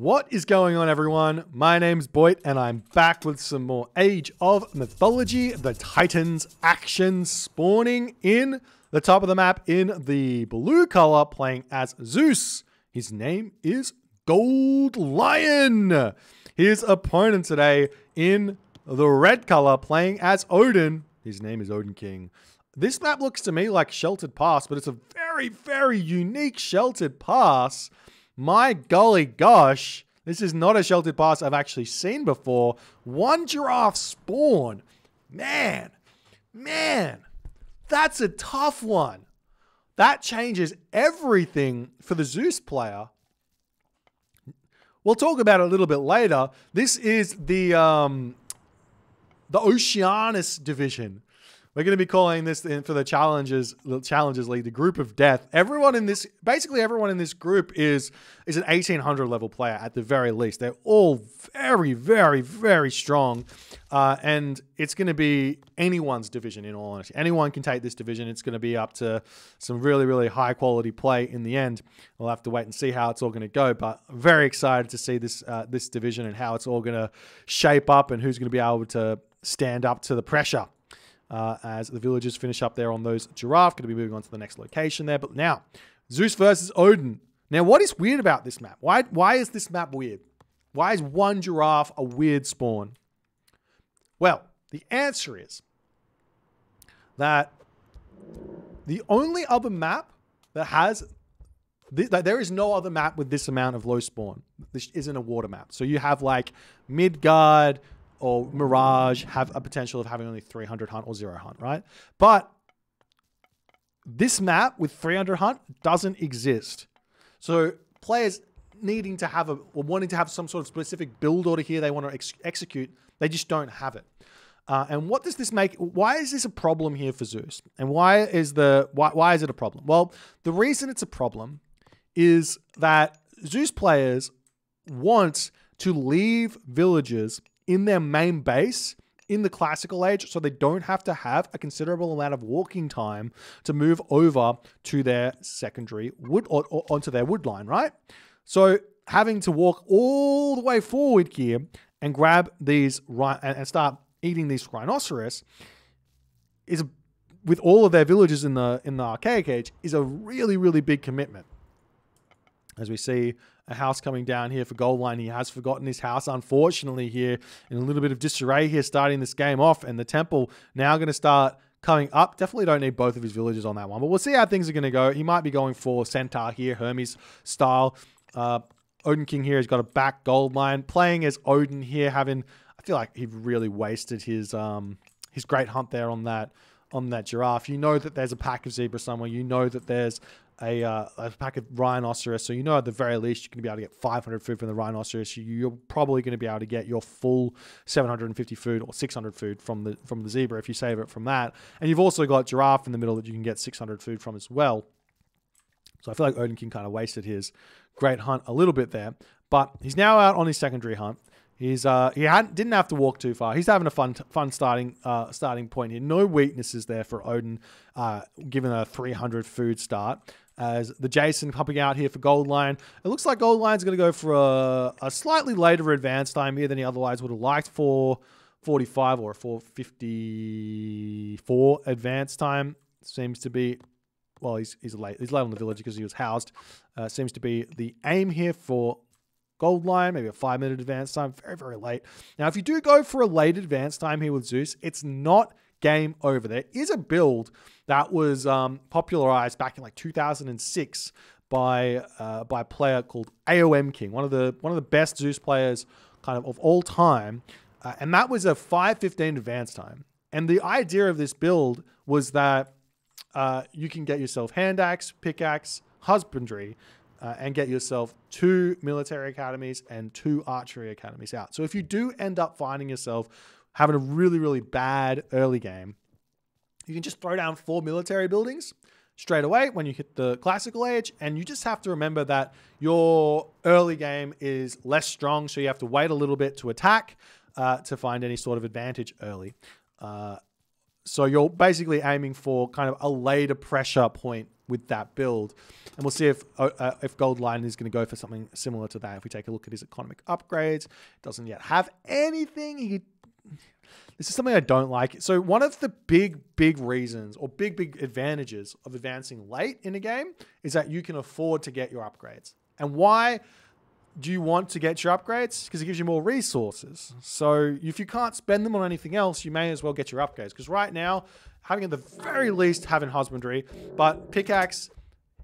What is going on, everyone? My name's Boit, and I'm back with some more Age of Mythology. The Titans action spawning in the top of the map in the blue color, playing as Zeus. His name is Gold Lion. His opponent today in the red color, playing as Odin. His name is Odin King. This map looks to me like Sheltered Pass, but it's a very, very unique Sheltered Pass my golly gosh, this is not a sheltered pass I've actually seen before. One giraffe spawn. Man, man, that's a tough one. That changes everything for the Zeus player. We'll talk about it a little bit later. This is the um, the Oceanus division. We're going to be calling this for the challenges, the Challengers league, the group of death. Everyone in this, basically everyone in this group is is an 1800 level player at the very least. They're all very, very, very strong, uh, and it's going to be anyone's division. In all honesty, anyone can take this division. It's going to be up to some really, really high quality play in the end. We'll have to wait and see how it's all going to go. But very excited to see this uh, this division and how it's all going to shape up and who's going to be able to stand up to the pressure uh, as the villagers finish up there on those giraffe. Going to be moving on to the next location there. But now, Zeus versus Odin. Now, what is weird about this map? Why, why is this map weird? Why is one giraffe a weird spawn? Well, the answer is that the only other map that has that there is no other map with this amount of low spawn. This isn't a water map. So you have like Midgard, or Mirage have a potential of having only 300 hunt or zero hunt, right? But this map with 300 hunt doesn't exist. So players needing to have a or wanting to have some sort of specific build order here they want to ex- execute, they just don't have it. Uh, and what does this make? Why is this a problem here for Zeus? And why is the why, why is it a problem? Well, the reason it's a problem is that Zeus players want to leave villages in their main base in the classical age so they don't have to have a considerable amount of walking time to move over to their secondary wood or, or onto their wood line, right? So having to walk all the way forward here and grab these and start eating these rhinoceros is with all of their villages in the in the archaic age is a really really big commitment. As we see a house coming down here for Gold Lion. He has forgotten his house, unfortunately, here in a little bit of disarray here, starting this game off. And the temple now going to start coming up. Definitely don't need both of his villages on that one, but we'll see how things are going to go. He might be going for Centaur here, Hermes style. Uh, Odin King here has got a back gold line. Playing as Odin here, having I feel like he really wasted his um his great hunt there on that on that giraffe. You know that there's a pack of zebra somewhere. You know that there's a, uh, a pack of rhinoceros. So you know at the very least you're going to be able to get 500 food from the rhinoceros. You're probably going to be able to get your full 750 food or 600 food from the from the zebra if you save it from that. And you've also got giraffe in the middle that you can get 600 food from as well. So I feel like Odin King kind of wasted his great hunt a little bit there. But he's now out on his secondary hunt. He's uh, he had didn't have to walk too far. He's having a fun fun starting uh, starting point here. No weaknesses there for Odin, uh, given a 300 food start. As the Jason popping out here for Gold Lion. It looks like Gold Lion's going to go for a, a slightly later advance time here than he otherwise would have liked for 45 or a 454 advance time. Seems to be well, he's, he's late. He's late on the village because he was housed. Uh, seems to be the aim here for Gold Lion, maybe a five minute advance time, very, very late. Now, if you do go for a late advance time here with Zeus, it's not game over. There is a build that was um, popularized back in like 2006 by uh, by a player called AOM King, one of the one of the best Zeus players kind of of all time, uh, and that was a 5:15 advance time. And the idea of this build was that uh, you can get yourself hand axe, pickaxe, husbandry, uh, and get yourself two military academies and two archery academies out. So if you do end up finding yourself having a really, really bad early game, you can just throw down four military buildings straight away when you hit the classical age. And you just have to remember that your early game is less strong. So you have to wait a little bit to attack uh, to find any sort of advantage early. Uh, So you're basically aiming for kind of a later pressure point with that build. And we'll see if uh, uh if Gold Lion is going to go for something similar to that. If we take a look at his economic upgrades, doesn't yet have anything. He, this is something I don't like. So one of the big, big reasons or big, big advantages of advancing late in a game is that you can afford to get your upgrades. And why do you want to get your upgrades? Because it gives you more resources. So if you can't spend them on anything else, you may as well get your upgrades. Because right now, having at the very least having husbandry, but pickaxe,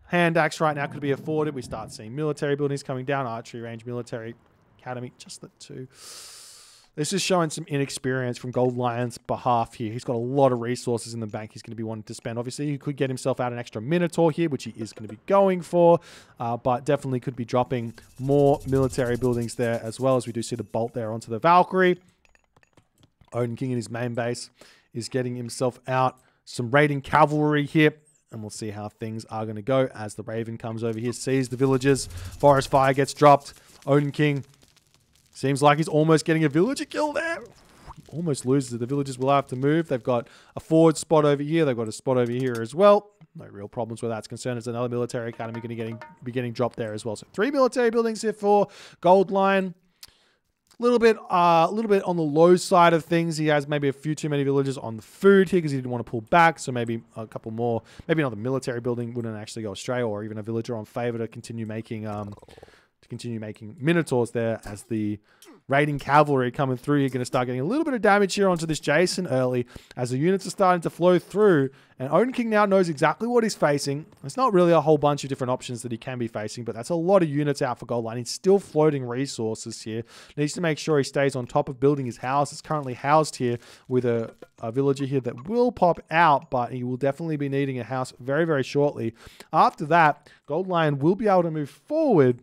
hand axe right now could be afforded. We start seeing military buildings coming down, archery range, military academy, just the two. This is showing some inexperience from Gold Lion's behalf here. He's got a lot of resources in the bank he's going to be wanting to spend. Obviously, he could get himself out an extra Minotaur here, which he is going to be going for, uh, but definitely could be dropping more military buildings there as well, as we do see the bolt there onto the Valkyrie. Odin King in his main base is getting himself out some raiding cavalry here. And we'll see how things are going to go as the Raven comes over here, sees the villagers. Forest Fire gets dropped. Odin King seems like he's almost getting a villager kill there. Almost loses it. The villagers will have to move. They've got a forward spot over here. They've got a spot over here as well. No real problems where that's concerned. There's another military academy going to getting, be getting dropped there as well. So three military buildings here for Gold Lion little bit uh, a little bit on the low side of things. He has maybe a few too many villagers on the food here because he didn't want to pull back. So maybe a couple more, maybe another military building wouldn't actually go astray, or even a villager on favor to continue making um, to continue making minotaurs there as the raiding cavalry coming through. You're going to start getting a little bit of damage here onto this Jason early as the units are starting to flow through. And Odin King now knows exactly what he's facing. There's not really a whole bunch of different options that he can be facing, but that's a lot of units out for Gold Lion. He's still floating resources here. Needs to make sure he stays on top of building his house. It's currently housed here with a, a villager here that will pop out, but he will definitely be needing a house very, very shortly. After that, Gold Lion will be able to move forward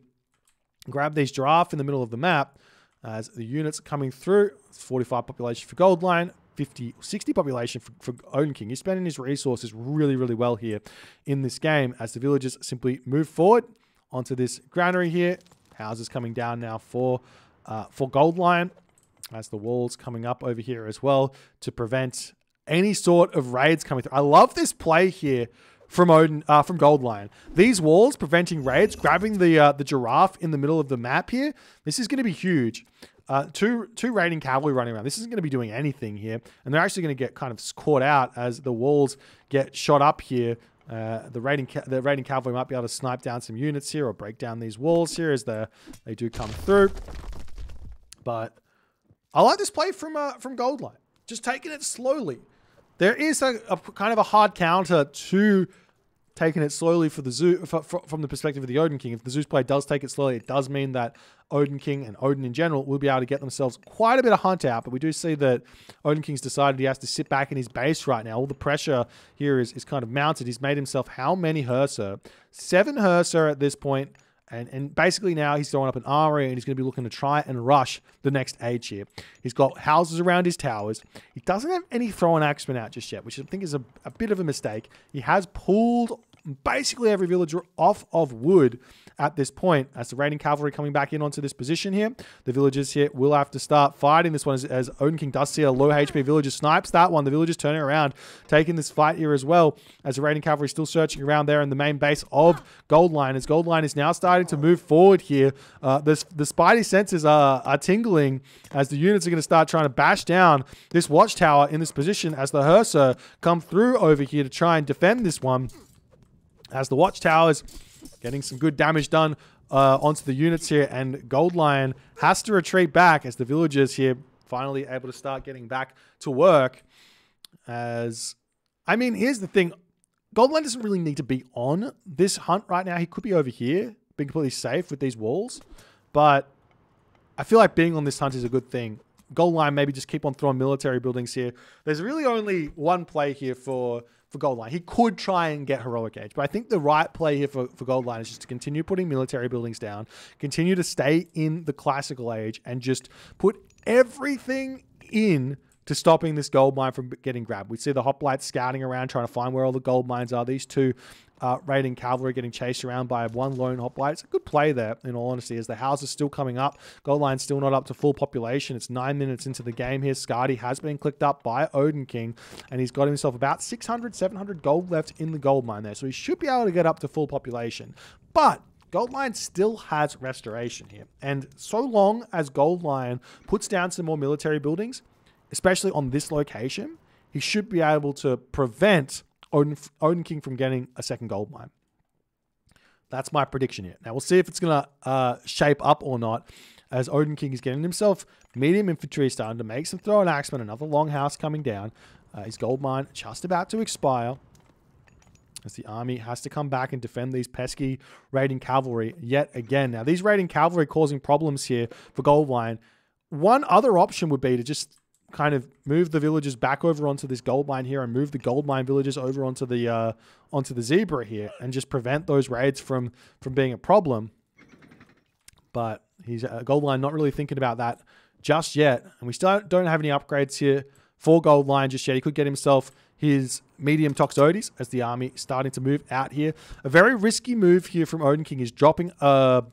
grab these giraffe in the middle of the map as the units coming through. 45 population for Gold Lion, 50, 60 population for, for Odin King. He's spending his resources really, really well here in this game as the villagers simply move forward onto this granary here. Houses coming down now for, uh, for Gold Lion as the walls coming up over here as well to prevent any sort of raids coming through. I love this play here from Odin uh, from Gold Lion. These walls preventing raids, grabbing the uh, the giraffe in the middle of the map here. This is going to be huge. Uh, two two raiding cavalry running around. This isn't going to be doing anything here, and they're actually going to get kind of caught out as the walls get shot up here. Uh, the raiding the raiding cavalry might be able to snipe down some units here or break down these walls here as they they do come through. But I like this play from uh, from Gold Lion. Just taking it slowly. There is a, a kind of a hard counter to taking it slowly for the zoo for, for, from the perspective of the Odin King. If the Zeus play does take it slowly, it does mean that Odin King and Odin in general will be able to get themselves quite a bit of hunt out. But we do see that Odin King's decided he has to sit back in his base right now. All the pressure here is, is kind of mounted. He's made himself how many Hersir? Seven Hersir at this point. And, and basically now he's throwing up an armory and he's going to be looking to try and rush the next age here. He's got houses around his towers. He doesn't have any throwing axemen out just yet, which I think is a, a bit of a mistake. He has pulled basically every villager off of wood at this point. As the raiding cavalry coming back in onto this position here, the villagers here will have to start fighting this one as, as Odin King does see a low HP villager snipes that one. The villagers turning around, taking this fight here as well as the raiding cavalry still searching around there in the main base of Gold Lion. As Gold Lion is now starting to move forward here, uh, the, the spidey senses are, are tingling as the units are going to start trying to bash down this watchtower in this position as the Hersir come through over here to try and defend this one as the watchtowers getting some good damage done uh, onto the units here. And Gold Lion has to retreat back as the villagers here finally able to start getting back to work. As I mean, here's the thing Gold Lion doesn't really need to be on this hunt right now. He could be over here, being completely safe with these walls. But I feel like being on this hunt is a good thing. Gold Lion maybe just keep on throwing military buildings here. There's really only one play here for for Gold Lion. He could try and get Heroic Age, but I think the right play here for, for Gold Lion is just to continue putting military buildings down, continue to stay in the Classical Age, and just put everything in to stopping this gold mine from getting grabbed. We see the hoplites scouting around trying to find where all the gold mines are. These two uh, raiding cavalry getting chased around by one lone hoplite. It's a good play there, in all honesty, as the house is still coming up. Gold Lion's still not up to full population. It's nine minutes into the game here. Skadi has been clicked up by Odin King, and he's got himself about 600, 700 gold left in the gold mine there. So he should be able to get up to full population. But Gold Lion still has restoration here. And so long as Gold Lion puts down some more military buildings, especially on this location, he should be able to prevent Odin, Odin King from getting a second gold mine. That's my prediction here. Now we'll see if it's going to uh, shape up or not. As Odin King is getting himself medium infantry, starting to make some throwing axemen, another longhouse coming down. Uh, his gold mine just about to expire. As the army has to come back and defend these pesky raiding cavalry yet again. Now, these raiding cavalry causing problems here for Gold Lion. One other option would be to just kind of move the villagers back over onto this gold mine here and move the gold mine villagers over onto the uh, onto the zebra here and just prevent those raids from from being a problem. But he's uh, Gold Lion not really thinking about that just yet, and we still don't have any upgrades here for Gold Lion just yet. He could get himself his medium Toxotes as the army starting to move out here. A very risky move here from Odin King is dropping a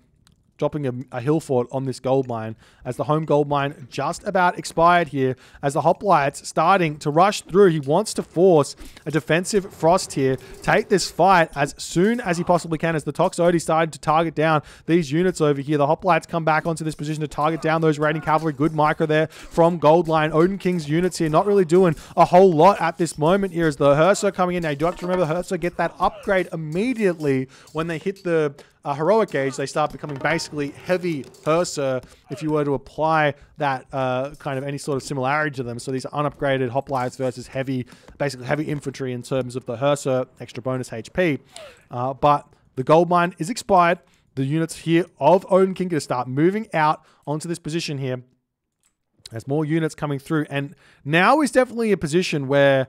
dropping a, a, hill fort on this gold mine. As the home gold mine just about expired here as the hoplites starting to rush through he wants to force a defensive frost here take this fight as soon as he possibly can as the toxotes started to target down these units over here. The hoplites come back onto this position to target down those raiding cavalry. Good micro there from Gold Lion. Odin king's units here not really doing a whole lot at this moment here as the Hersir coming in. Now you do have to remember the Hersir get that upgrade immediately when they hit the uh, heroic age, they start becoming basically heavy Hersir if you were to apply that uh, kind of any sort of similarity to them. So these are unupgraded hoplites versus heavy, basically heavy infantry in terms of the Hersir extra bonus HP. Uh, but the gold mine is expired. The units here of Odin King to start moving out onto this position here. There's more units coming through. And now is definitely a position where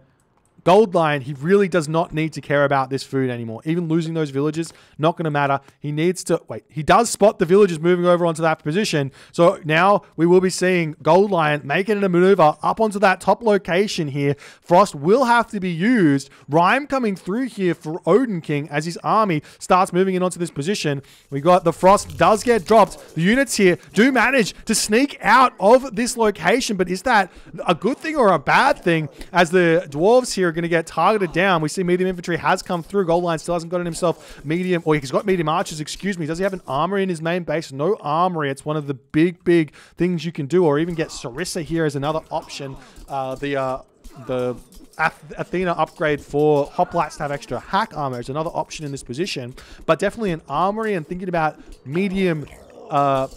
Gold Lion, he really does not need to care about this food anymore. Even losing those villages, not going to matter. He needs to, wait, he does spot the villagers moving over onto that position. So now we will be seeing Gold Lion making a maneuver up onto that top location here. Frost will have to be used. Rime coming through here for Odin King as his army starts moving in onto this position. We got the Frost does get dropped. The units here do manage to sneak out of this location, but is that a good thing or a bad thing as the Dwarves here are going to get targeted down. We see medium infantry has come through. Gold Lion still hasn't gotten himself medium, or he's got medium archers, excuse me. Does he have an armory in his main base? No armory. It's one of the big, big things you can do, or even get Sarissa here as another option. Uh, the uh, the Athena upgrade for hoplites to have extra hack armor is another option in this position, but definitely an armory and thinking about medium uh,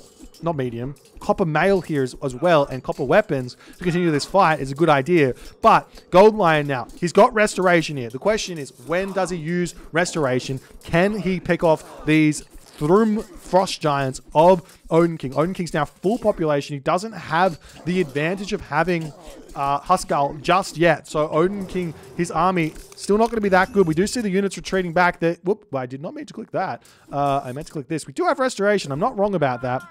not medium, copper mail here as, as, well and copper weapons to continue this fight is a good idea. But Gold Lion now, he's got restoration here. The question is, when does he use restoration? Can he pick off these Thrum Frost Giants of Odin King? Odin King's now full population. He doesn't have the advantage of having uh, just yet. So Odin King, his army, still not going to be that good. We do see the units retreating back. There. Whoop, I did not mean to click that. Uh, I meant to click this. We do have restoration. I'm not wrong about that.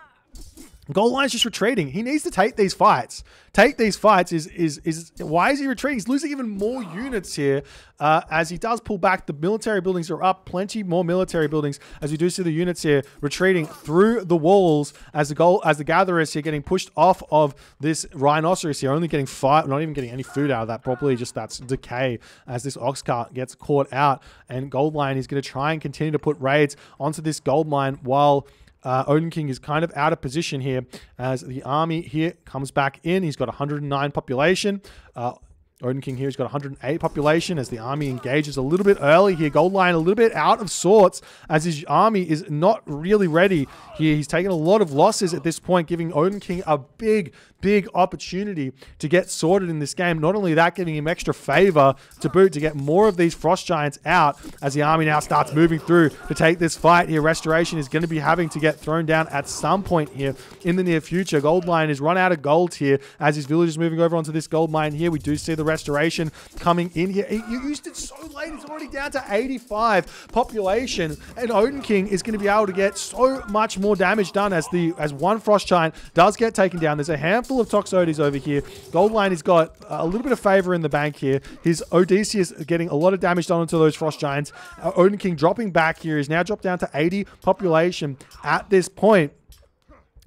Gold Lion's just retreating. He needs to take these fights. Take these fights is is is why is he retreating? He's losing even more units here uh, as he does pull back. The military buildings are up, plenty more military buildings as we do see the units here retreating through the walls as the goal as the gatherers here getting pushed off of this rhinoceros here, only getting five, not even getting any food out of that properly. Just that's decay as this ox cart gets caught out, and Gold Lion is going to try and continue to put raids onto this gold mine while uh, Odin King is kind of out of position here as the army here comes back in. He's got 109 population. Uh, Odin King here has got 108 population as the army engages a little bit early here. Gold Lion a little bit out of sorts as his army is not really ready here. He's taken a lot of losses at this point, giving Odin King a big, big opportunity to get sorted in this game. Not only that, giving him extra favor to boot to get more of these Frost Giants out as the army now starts moving through to take this fight here. Restoration is going to be having to get thrown down at some point here in the near future. Gold Lion is run out of gold here as his village is moving over onto this gold mine here. We do see the restoration coming in here. You used it so late, it's already down to 85 population, and Odin King is going to be able to get so much more damage done as the as one Frost Giant does get taken down. There's a handful of Toxotes over here. Gold Goldline has got a little bit of favor in the bank here. His Odysseus getting a lot of damage done onto those Frost Giants. Uh, Odin King dropping back here is now dropped down to 80 population at this point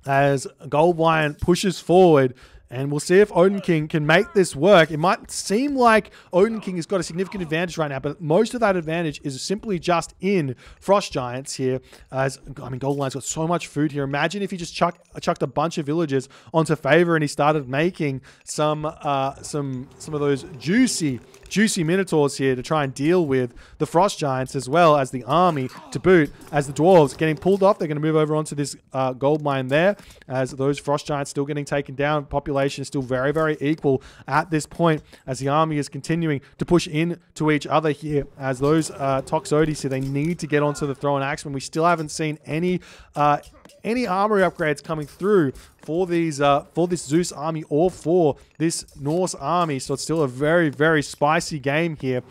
as Gold Goldline pushes forward. And we'll see if Odin King can make this work. It might seem like Odin King has got a significant advantage right now, but most of that advantage is simply just in Frost Giants here. As I mean, Golden Lion's got so much food here. Imagine if he just chuck, chucked a bunch of villagers onto Favor and he started making some uh, some some of those juicy juicy Minotaurs here to try and deal with the Frost Giants as well as the army to boot. As the Dwarves getting pulled off, they're going to move over onto this uh, gold mine there as those Frost Giants still getting taken down. Population is still very, very equal at this point as the army is continuing to push in to each other here as those uh, Toxotes here, they need to get onto the Throwing Axeman. We still haven't seen any uh, any armory upgrades coming through for these uh, for this Zeus army or for this Norse army. So it's still a very very spicy game here.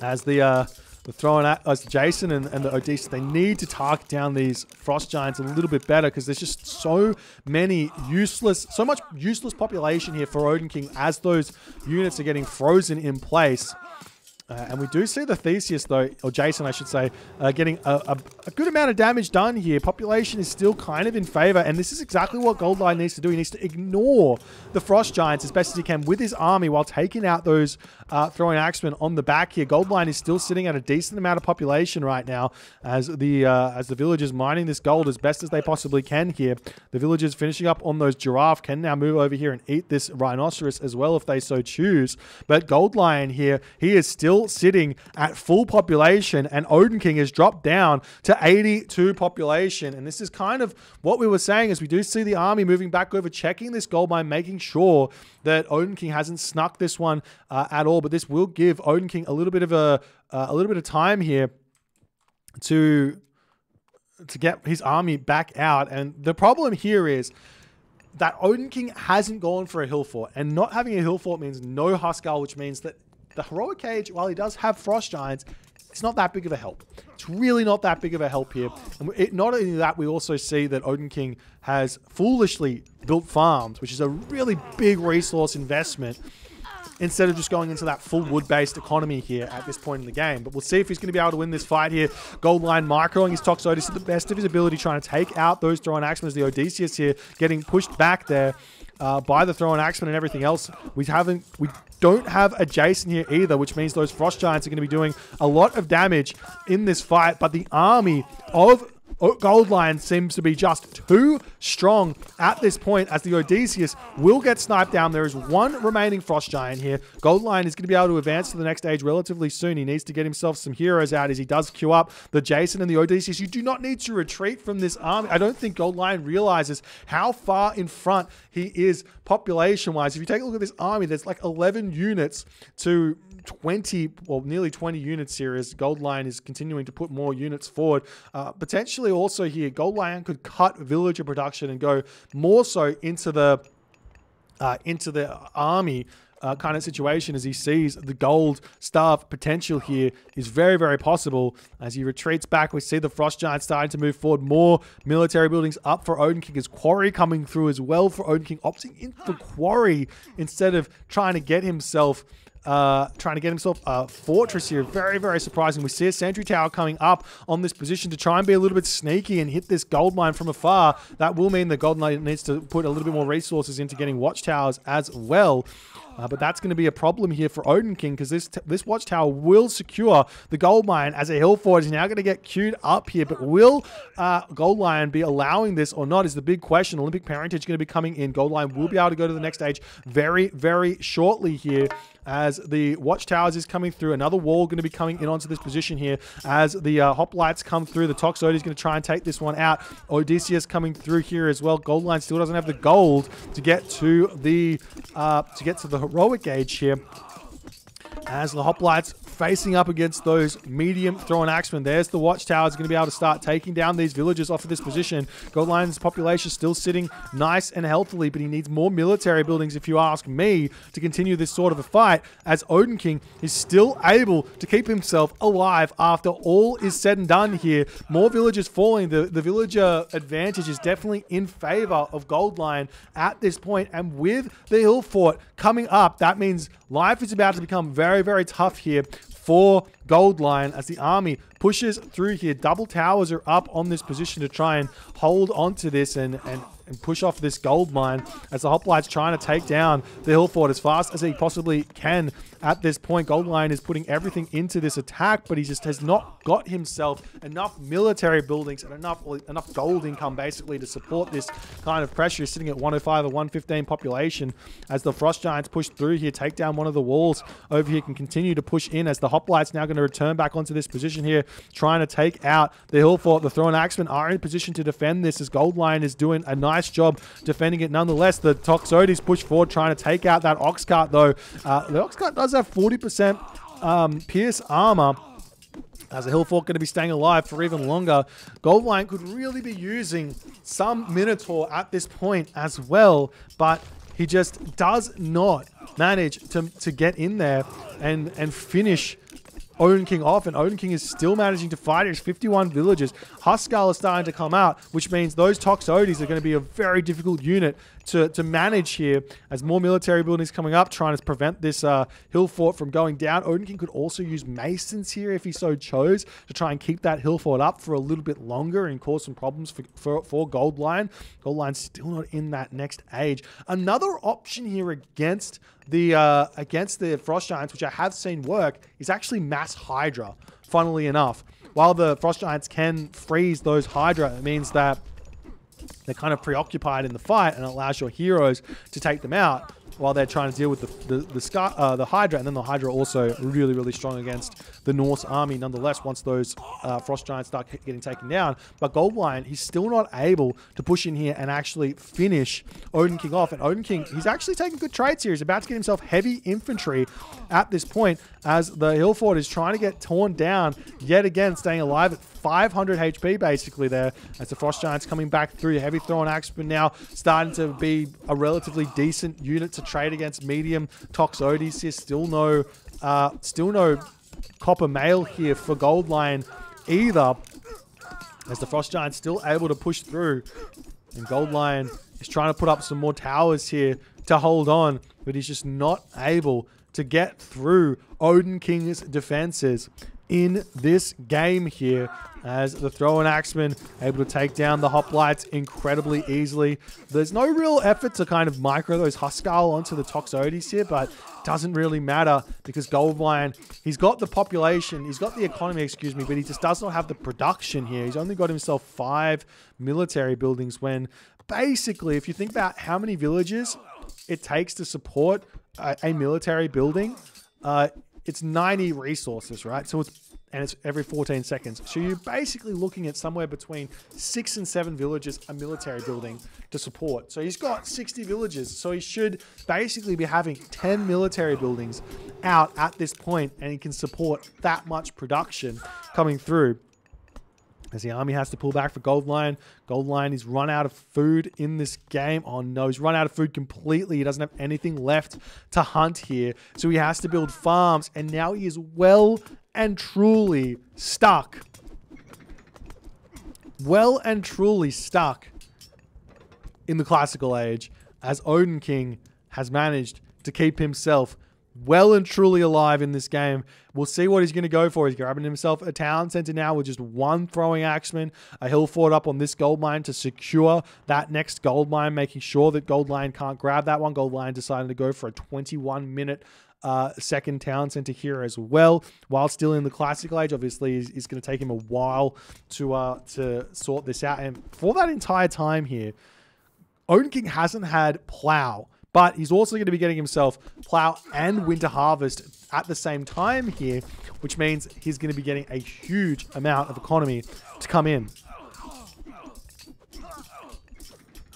As the uh, the throwing at as Jason and, and the Odysseus, they need to target down these frost giants a little bit better because there's just so many useless, so much useless population here for Odin King as those units are getting frozen in place. Uh, and we do see the Theseus, though, or Jason, I should say, uh, getting a, a, a, good amount of damage done here. Population is still kind of in favor, and this is exactly what Gold Lion needs to do. He needs to ignore the Frost Giants as best as he can with his army while taking out those uh, throwing axemen on the back here. Gold Lion is still sitting at a decent amount of population right now as the uh, as the villagers mining this gold as best as they possibly can here. The villagers finishing up on those giraffe can now move over here and eat this rhinoceros as well if they so choose. But Gold Lion here, he is still sitting at full population, and Odin King has dropped down to 82 population. And this is kind of what we were saying as we do see the army moving back over, checking this gold mine, making sure that Odin King hasn't snuck this one uh, at all. But this will give Odin King a little bit of a uh, a little bit of time here to to get his army back out. And the problem here is that Odin King hasn't gone for a hill fort, and not having a hill fort means no Huskarl, which means that the Heroic Age, while he does have Frost Giants, it's not that big of a help. It's really not that big of a help here. And it, not only that, we also see that Odin King has foolishly built farms, which is a really big resource investment instead of just going into that full wood-based economy here at this point in the game. But we'll see if he's going to be able to win this fight here. Gold Lion microing his Toxotes to the best of his ability, trying to take out those throwing axemen as the Odysseus here getting pushed back there uh, by the throwing axemen and everything else. We haven't, we don't have a Jason here either, which means those Frost Giants are going to be doing a lot of damage in this fight. But the army of Gold Lion seems to be just too strong at this point as the Odysseus will get sniped down. There is one remaining Frost Giant here. Gold Lion is going to be able to advance to the next stage relatively soon. He needs to get himself some heroes out as he does queue up the Jason and the Odysseus. You do not need to retreat from this army. I don't think Gold Lion realizes how far in front he is population-wise. If you take a look at this army, there's like 11 units to 20, well, nearly 20 units here as Gold Lion is continuing to put more units forward. Uh, potentially also here, Gold Lion could cut villager production and go more so into the uh, into the army uh, kind of situation as he sees the gold staff potential here is very, very possible. As he retreats back, we see the Frost Giant starting to move forward. More military buildings up for Odin King. His quarry coming through as well for Odin King, opting into the quarry instead of trying to get himself uh, trying to get himself a fortress here. Very, very surprising. We see a sentry tower coming up on this position to try and be a little bit sneaky and hit this gold mine from afar. That will mean the gold mine needs to put a little bit more resources into getting watchtowers as well. Uh, but that's going to be a problem here for Odin King because this this watchtower will secure the gold mine as a hill fort is now going to get queued up here. But will uh, Gold Lion be allowing this or not is the big question. Olympic parentage going to be coming in. Gold Lion will be able to go to the next stage very, very shortly here as the watchtowers is coming through. Another wall going to be coming in onto this position here as the uh, hoplites come through. The Toxote is going to try and take this one out. Odysseus coming through here as well. Gold Lion still doesn't have the gold to get to the uh, to get to the heroic age here. As the hoplites facing up against those medium throwing axemen. There's the watchtower is going to be able to start taking down these villagers off of this position. Gold Lion's population still sitting nice and healthily, but he needs more military buildings, if you ask me, to continue this sort of a fight, as Odin King is still able to keep himself alive after all is said and done here. More villagers falling. The, the villager advantage is definitely in favor of Gold Lion at this point, and with the hill fort coming up, that means life is about to become very, very tough here for Gold Lion as the army pushes through here. Double towers are up on this position to try and hold on to this and, and and push off this gold mine as the Hoplites trying to take down the hill fort as fast as he possibly can at this point. Gold Lion is putting everything into this attack, but he just has not got himself enough military buildings and enough enough gold income basically to support this kind of pressure. He's sitting at 105 or 115 population as the Frost Giants push through here, take down one of the walls over here, can continue to push in as the Hoplites now going to return back onto this position here, trying to take out the hill fort. The Throwing Axemen are in position to defend this as Gold Lion is doing a nice nice job defending it nonetheless. The Toxotes push forward trying to take out that Oxcart though. Uh, the Oxcart does have 40% um, pierce armor. As a Hillfort going to be staying alive for even longer, Gold Lion could really be using some Minotaur at this point as well, but he just does not manage to, to get in there and, and finish Odin King off, and Odin King is still managing to fight his 51 villagers. Huskarl is starting to come out, which means those Toxotes are going to be a very difficult unit to, to manage here as more military buildings coming up, trying to prevent this uh, hill fort from going down. Odin King could also use masons here if he so chose to try and keep that hill fort up for a little bit longer and cause some problems for, for, for Gold Lion. Gold Lion's still not in that next age. Another option here against the uh, against the Frost Giants, which I have seen work, is actually Mass Hydra, funnily enough. While the Frost Giants can freeze those Hydra, it means that they're kind of preoccupied in the fight and it allows your heroes to take them out while they're trying to deal with the the the, Scar, uh, the Hydra, and then the Hydra also really really strong against the Norse army. Nonetheless, once those uh, Frost Giants start getting taken down, but Gold he's still not able to push in here and actually finish Odin King off. And Odin King he's actually taking good trades here. He's about to get himself heavy infantry at this point as the Hill Fort is trying to get torn down yet again, staying alive at 500 HP basically there as the Frost Giants coming back through. Heavy Throwing Axeman now starting to be a relatively decent unit to trade against medium Toxotes here. Still no, uh, still no Copper Mail here for Gold Lion either. As the Frost Giant's still able to push through. And Gold Lion is trying to put up some more towers here to hold on. But he's just not able to get through Odin King's defenses in this game here as the throwing axeman able to take down the hoplites incredibly easily. There's no real effort to kind of micro those Huskarl onto the Toxotes here, but doesn't really matter because Gold Lion, he's got the population, he's got the economy, excuse me, but he just does not have the production here. He's only got himself five military buildings when basically, if you think about how many villages it takes to support a, a military building, uh, it's 90 resources, right? So it's and it's every 14 seconds. So you're basically looking at somewhere between six and seven villages a military building to support. So he's got 60 villages. So he should basically be having 10 military buildings out at this point, and he can support that much production coming through as the army has to pull back for Gold Lion. Gold Lion is run out of food in this game. Oh no, he's run out of food completely. He doesn't have anything left to hunt here. So he has to build farms. And now he is well and truly stuck. Well and truly stuck in the classical age as Odin King has managed to keep himself well and truly alive in this game. We'll see what he's going to go for. He's grabbing himself a town center now with just one throwing axeman, a hill fort up on this gold mine to secure that next gold mine, making sure that gold lion can't grab that one. Gold lion decided to go for a 21 minute uh, second town center here as well. While still in the classical age, obviously, it's, going to take him a while to uh, to sort this out. And for that entire time here, Odin King hasn't had plow but he's also going to be getting himself plow and winter harvest at the same time here, which means he's going to be getting a huge amount of economy to come in.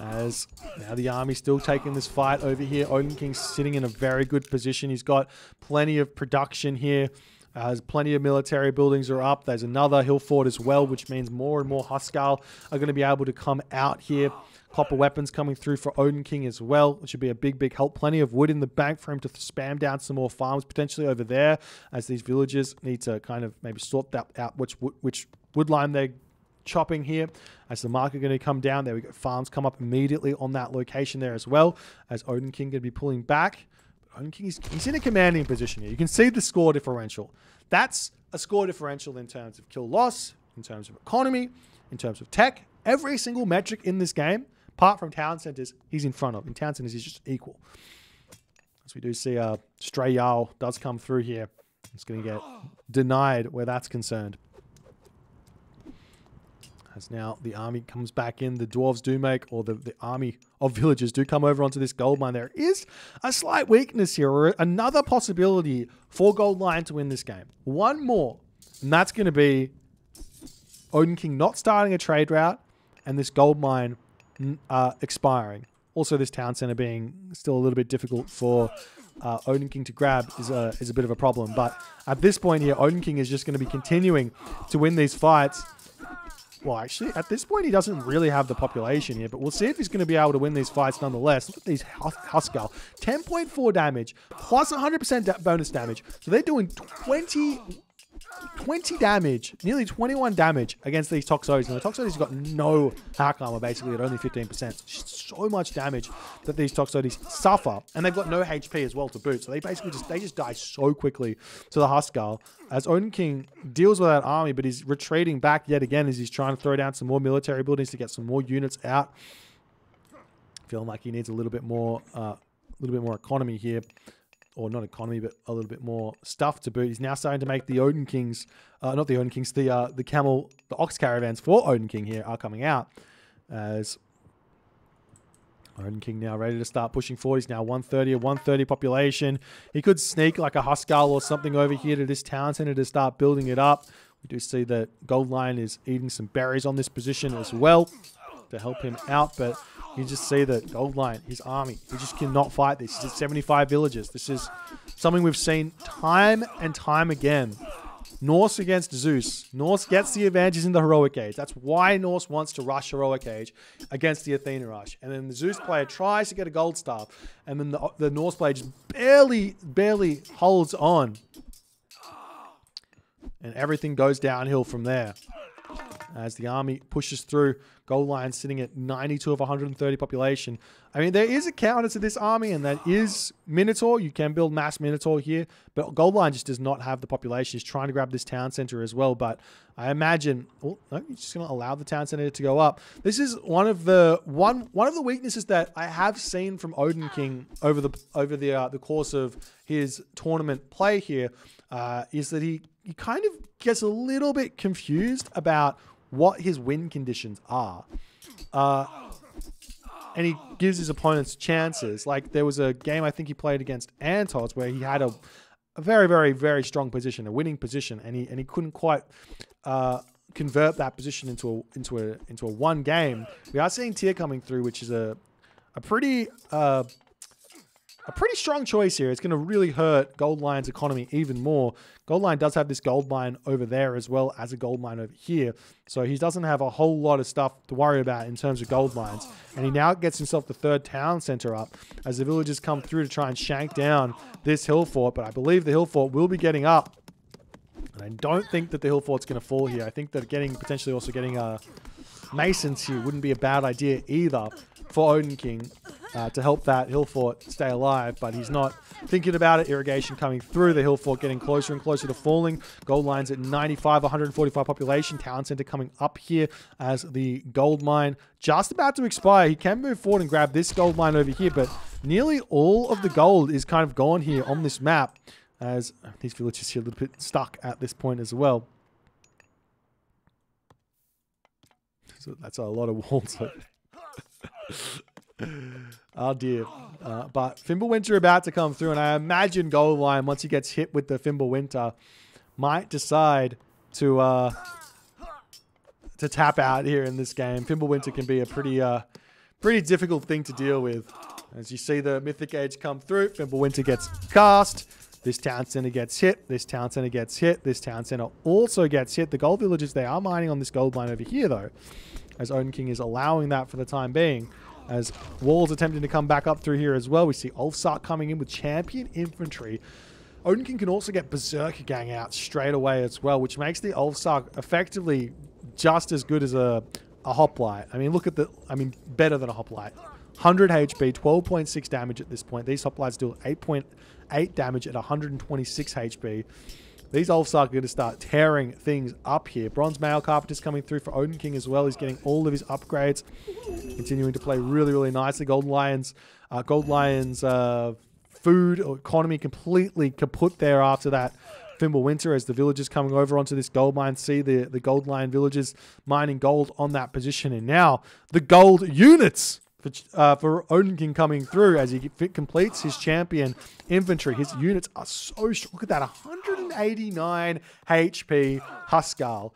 As now the army's still taking this fight over here. Odin King's sitting in a very good position. He's got plenty of production here Uh, there's plenty of military buildings are up. There's another hill fort as well, which means more and more Huskarl are going to be able to come out here. Copper weapons coming through for Odin King as well. It should be a big, big help. Plenty of wood in the bank for him to spam down some more farms potentially over there as these villagers need to kind of maybe sort that out which which wood line they're chopping here as the market going to come down. There we go. Farms come up immediately on that location there as well as Odin King going to be pulling back. Odin King is he's in a commanding position here. You can see the score differential. That's a score differential in terms of kill loss, in terms of economy, in terms of tech. Every single metric in this game apart from town centers, he's in front of. In town centers, he's just equal. As we do see, uh, Stray Jarl does come through here. It's going to get denied where that's concerned. As now the army comes back in, the dwarves do make, or the, the army of villagers do come over onto this gold mine. There is a slight weakness here, or another possibility for Gold Lion to win this game. One more, and that's going to be Odin King not starting a trade route, and this gold mine uh, expiring. Also, this town center being still a little bit difficult for uh, Odin King to grab is a, is a bit of a problem. But at this point here, Odin King is just going to be continuing to win these fights. Well, actually, at this point, he doesn't really have the population here, but we'll see if he's going to be able to win these fights nonetheless. Look at these Huskarl. 10.4 damage, plus 100% da bonus damage. So they're doing 20 20 damage, nearly 21 damage against these Toxotes. And the Toxotes have got no hack armor basically at only 15%. So much damage that these Toxotes suffer. And they've got no HP as well to boot. So they basically just they just die so quickly to the Huskarl. As Odin King deals with that army, but he's retreating back yet again as he's trying to throw down some more military buildings to get some more units out. Feeling like he needs a little bit more uh, a little bit more economy here or not economy, but a little bit more stuff to boot. He's now starting to make the Odin Kings, uh, not the Odin Kings, the uh, the camel, the ox caravans for Odin King here are coming out as Odin King now ready to start pushing forward. He's now 130, a 130 population. He could sneak like a Huskarl or something over here to this town center to start building it up. We do see that Gold Lion is eating some berries on this position as well to help him out, but you just see the Gold Lion, his army, he just cannot fight this. He's at 75 villages. This is something we've seen time and time again. Norse against Zeus. Norse gets the advantages in the heroic age. That's why Norse wants to rush heroic age against the Athena rush. And then the Zeus player tries to get a gold star. and then the, the Norse player just barely, barely holds on. And everything goes downhill from there as the army pushes through. Gold Lion sitting at 92 of 130 population. I mean, there is a counter to this army, and that is Minotaur. You can build mass Minotaur here, but Gold Lion just does not have the population. He's trying to grab this town center as well, but I imagine oh, no, he's just going to allow the town center to go up. This is one of the one one of the weaknesses that I have seen from Odin King over the over the uh, the course of his tournament play here uh, is that he he kind of gets a little bit confused about what his win conditions are. Uh, and he gives his opponents chances. Like there was a game I think he played against Antos where he had a, a very, very, very strong position, a winning position, and he and he couldn't quite uh, convert that position into a into a into a one game. We are seeing Tyr coming through, which is a a pretty uh, a pretty strong choice here. It's going to really hurt Gold Lion's economy even more. Gold Lion does have this gold mine over there as well as a gold mine over here. So he doesn't have a whole lot of stuff to worry about in terms of gold mines. And he now gets himself the third town center up as the villagers come through to try and shank down this hill fort. But I believe the hill fort will be getting up. And I don't think that the hill fort's going to fall here. I think that getting potentially also getting uh, masons here wouldn't be a bad idea either for Odin King uh, to help that hill fort stay alive, but he's not thinking about it. Irrigation coming through the hill fort, getting closer and closer to falling. Gold Lion's at 95, 145 population. Town center coming up here as the gold mine just about to expire. He can move forward and grab this gold mine over here, but nearly all of the gold is kind of gone here on this map as these villages here are a little bit stuck at this point as well. So that's a lot of walls. oh dear. Uh, but Fimbulwinter about to come through, and I imagine Gold Lion, once he gets hit with the Fimbulwinter, might decide to uh, to tap out here in this game. Fimbulwinter can be a pretty uh, pretty difficult thing to deal with. As you see the Mythic Age come through, Fimbulwinter gets cast. This town center gets hit. This town center gets hit. This town center also gets hit. The gold villages, they are mining on this gold mine over here, though, as Odin King is allowing that for the time being. As Wall's attempting to come back up through here as well. We see Ulfsark coming in with champion infantry. Odin King can also get Berserker Gang out straight away as well, which makes the Ulfsark effectively just as good as a, a Hoplite. I mean, look at the, I mean, better than a Hoplite. 100 HP, 12.6 damage at this point. These Hoplites do 8.8 damage at 126 HP. These Ulfs are going to start tearing things up here. Bronze Mail Carpenter's coming through for Odin King as well. He's getting all of his upgrades. Continuing to play really, really nicely. Gold Lions, uh, Gold Lions uh, food economy completely kaput there after that Fimbulwinter as the villagers coming over onto this gold mine see the, the gold lion villagers mining gold on that position. And now the gold units for, uh, for coming through as he completes his champion infantry. His units are so strong. Look at that 189 HP Huskarl.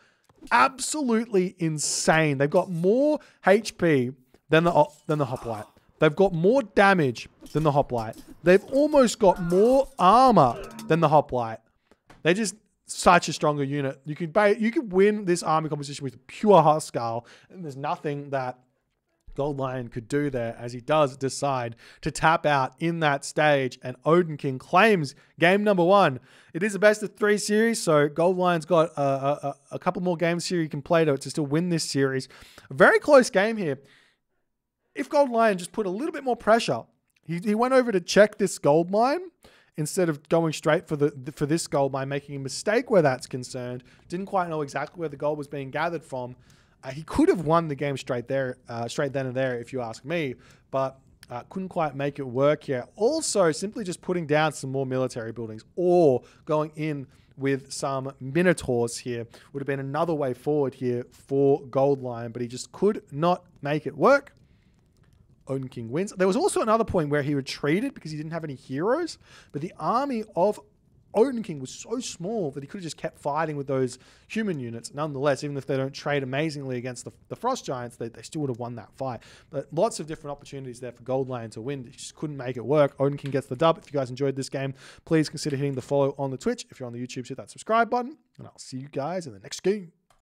Absolutely insane. They've got more HP than the, than the Hoplite. They've got more damage than the Hoplite. They've almost got more armor than the Hoplite. They're just such a stronger unit. You could you could win this army competition with pure Huskarl, and there's nothing that Gold Lion could do there as he does decide to tap out in that stage. And Odin King claims game number one. It is a best of three series, so Gold Lion's got a, a, a couple more games here he can play to, to still win this series. A very close game here. If Gold Lion just put a little bit more pressure, he, he went over to check this gold mine instead of going straight for the for this gold mine, making a mistake where that's concerned. Didn't quite know exactly where the gold was being gathered from. Uh, he could have won the game straight there, uh, straight then and there, if you ask me, but uh, couldn't quite make it work here. Also, simply just putting down some more military buildings or going in with some Minotaurs here would have been another way forward here for Gold Lion, but he just could not make it work. Odin King wins. There was also another point where he retreated because he didn't have any heroes, but the army of Odin King was so small that he could have just kept fighting with those human units. Nonetheless, even if they don't trade amazingly against the, the Frost Giants, they, they still would have won that fight. But lots of different opportunities there for Gold Lion to win. He just couldn't make it work. Odin King gets the dub. If you guys enjoyed this game, please consider hitting the follow on the Twitch. If you're on the YouTube, hit that subscribe button. And I'll see you guys in the next game.